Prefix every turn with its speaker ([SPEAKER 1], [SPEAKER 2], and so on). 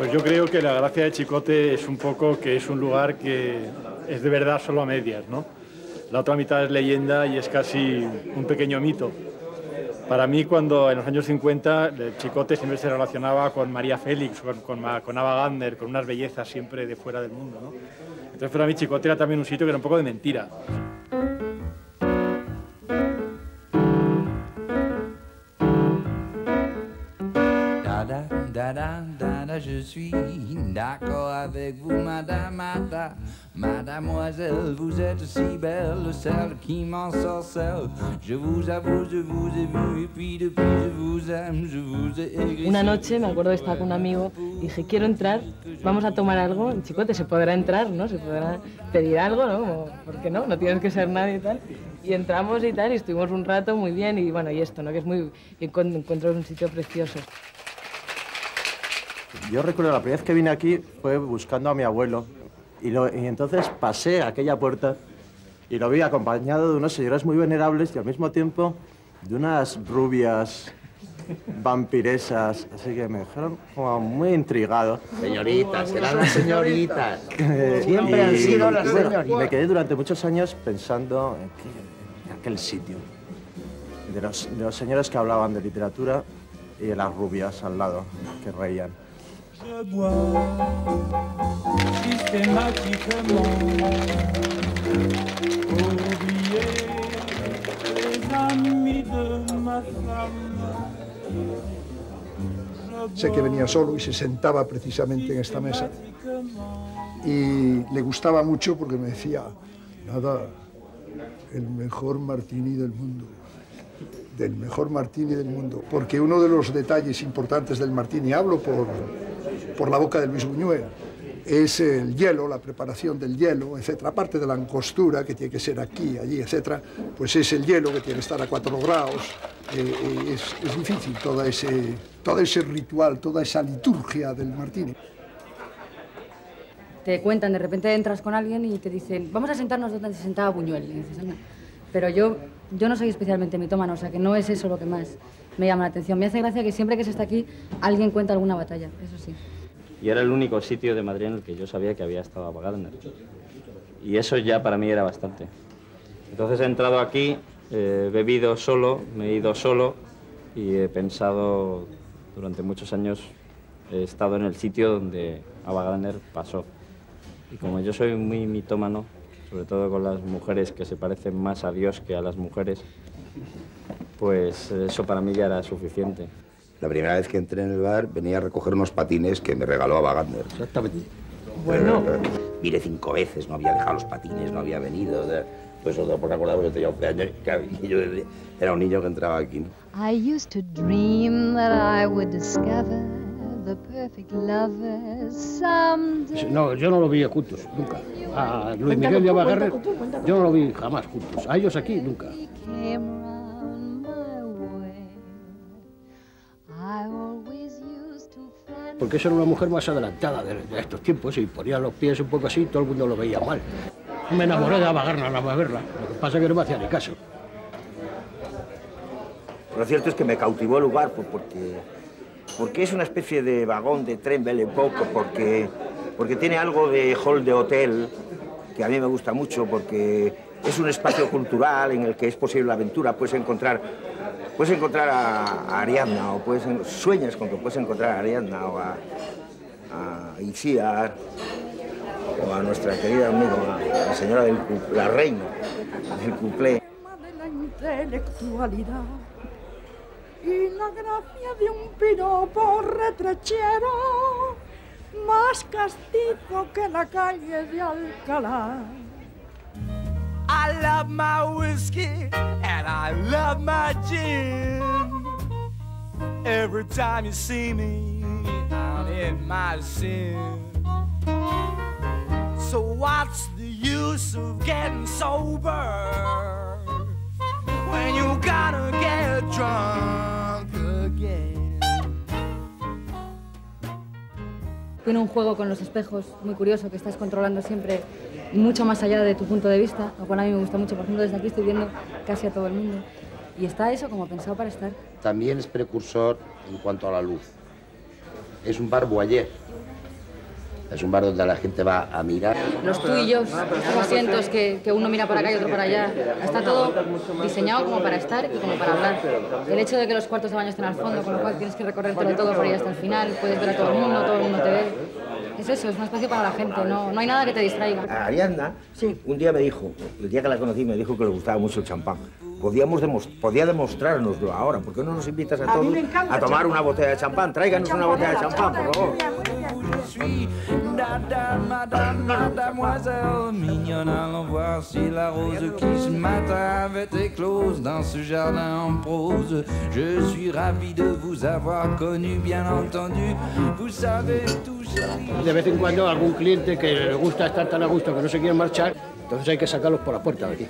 [SPEAKER 1] Pues yo creo que la gracia de Chicote es un poco que es un lugar que es de verdad solo a medias, ¿no? La otra mitad es leyenda y es casi un pequeño mito. Para mí, cuando en los años 50 el Chicote siempre se relacionaba con María Félix, con, con, Ava Gardner, con unas bellezas siempre de fuera del mundo. Entonces para mí Chicote era también un sitio que era un poco de mentira.
[SPEAKER 2] Suis d'accord avec vous madame mademoiselle vous êtes si belle celle qui je vous avoue je vous ai vu y puis depuis je vous aime je vous ai
[SPEAKER 3] Una noche me acuerdo que estaba con un amigo y dije quiero entrar vamos a tomar algo en Chicote se podrá entrar no se podrá pedir algo no Como, ¿por qué no no tienes que ser nadie y tal y entramos y tal y estuvimos un rato muy bien y bueno y esto no que es muy encuentro un sitio precioso
[SPEAKER 4] Yo recuerdo la primera vez que vine aquí fue buscando a mi abuelo y, lo, y entonces pasé a aquella puerta y lo vi acompañado de unos señores muy venerables y al mismo tiempo de unas rubias vampiresas, así que me dejaron como muy intrigado.
[SPEAKER 5] Señoritas, eran las señoritas.
[SPEAKER 4] Eh,
[SPEAKER 5] Siempre
[SPEAKER 4] y-
[SPEAKER 5] han sido las
[SPEAKER 4] y bueno,
[SPEAKER 5] señoritas.
[SPEAKER 4] me quedé durante muchos años pensando en, que- en aquel sitio, de los, de los señores que hablaban de literatura y de las rubias al lado, que reían.
[SPEAKER 6] Sé que venía solo y se sentaba precisamente en esta mesa. Y le gustaba mucho porque me decía, nada, el mejor martini del mundo. Del mejor martini del mundo. Porque uno de los detalles importantes del martini, hablo por, por la boca de Luis Buñuel, es el hielo, la preparación del hielo, etc. Aparte de la angostura, que tiene que ser aquí, allí, etc., pues es el hielo que tiene que estar a 4 grados. Eh, eh, es, difícil todo ese, todo ese ritual, toda esa liturgia del martini.
[SPEAKER 7] te cuentan, de repente entras con alguien y te dicen, vamos a sentarnos donde se sentaba Buñuel. Y dices, "Anda". Pero yo, yo no soy especialmente mitómano, o sea que no es eso lo que más me llama la atención. Me hace gracia que siempre que se está aquí alguien cuenta alguna batalla, eso sí.
[SPEAKER 8] Y era el único sitio de Madrid en el que yo sabía que había estado Ava Gardner. Y eso ya para mí era bastante. Entonces he entrado aquí, eh, he bebido solo, me he ido solo y he pensado durante muchos años, he estado en el sitio donde Ava Gardner pasó. Y como yo soy muy mitómano, sobre todo con las mujeres que se parecen más a Dios que a las mujeres, pues eso para mí ya era suficiente.
[SPEAKER 5] La primera vez que entré en el bar venía a recoger unos patines que me regaló a Wagner.
[SPEAKER 9] Exactamente.
[SPEAKER 5] Bueno. Miré cinco veces, no había dejado los patines, no había venido. de- Pues eso, por acordarme que tenía 11 años, yo era un niño que entraba aquí. ¿no?
[SPEAKER 10] I used to dream that I would discover the perfect lover someday.
[SPEAKER 9] No, yo no lo vi juntos, nunca. A Luis Miguel y a Bagarre, yo no lo vi jamás juntos. A ellos aquí, nunca. Porque esa era una mujer más adelantada de, estos tiempos y ponía los pies un poco así, todo el mundo lo veía mal. Me enamoré de Ava Gardner nada más verla. Lo que pasa es que no me hacía ni caso.
[SPEAKER 11] Lo cierto es que me cautivó el lugar pues, porque, porque es una especie de vagón de tren Belle Époque, porque, porque tiene algo de hall de hotel que a mí me gusta mucho, porque es un espacio cultural en el que es posible la aventura. Puedes encontrar, puedes encontrar a, Ariadna, o puedes, sueñas con que puedes encontrar a Ariadna o a, a o a nuestra querida amiga, a la señora del la reina del cuplé.
[SPEAKER 12] de la intelectualidad y la gracia de un piropo retrechero más castizo que la calle de Alcalá.
[SPEAKER 13] I love my whiskey and I love my gin. Every time you see me, I'm in my sin. So what's the use of getting sober when you gotta get drunk
[SPEAKER 7] Tiene un juego con los espejos muy curioso que estás controlando siempre mucho más allá de tu punto de vista, lo cual a mí me gusta mucho. Por ejemplo, desde aquí estoy viendo casi a todo el mundo. Y está eso como pensado para estar.
[SPEAKER 5] También es precursor en cuanto a la luz. Es un bar boyer. Es un bar donde la gente va a mirar.
[SPEAKER 7] Los tú y yo, estos asientos que, que uno mira para acá y otro para allá, está todo diseñado como para estar y como para hablar. El hecho de que los cuartos de baño estén al fondo, con lo cual tienes que recorrértelo todo por ir hasta el final, puedes ver a todo el mundo, todo el mundo te ve. Es eso, es un espacio para la gente, no, no hay nada que te distraiga.
[SPEAKER 11] A Ariadna, un día me dijo, el día que la conocí, me dijo que le gustaba mucho el champán. Podíamos demos- podía demostrárnoslo ahora. ¿Por qué no nos invitas a todos a tomar
[SPEAKER 12] champán.
[SPEAKER 11] una botella de champán? Tráiganos una botella de champán, por favor.
[SPEAKER 2] Dada, madame, mademoiselle, mignonne, allons voir si la rose qui ce matin avait éclose dans ce jardin en prose. Je suis ravi de vous avoir connu, bien entendu. Vous savez tout.
[SPEAKER 9] De vez en cuando algún cliente que le gusta estar tan a gusto que no se quiere marchar, entonces hay que sacarlos por la puerta de aquí.